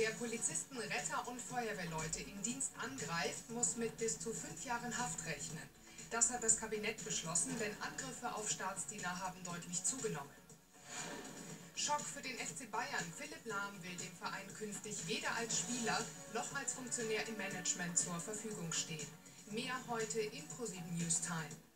Wer Polizisten, Retter und Feuerwehrleute im Dienst angreift, muss mit bis zu fünf Jahren Haft rechnen. Das hat das Kabinett beschlossen, denn Angriffe auf Staatsdiener haben deutlich zugenommen. Schock für den FC Bayern. Philipp Lahm will dem Verein künftig weder als Spieler noch als Funktionär im Management zur Verfügung stehen. Mehr heute im ProSieben News Time.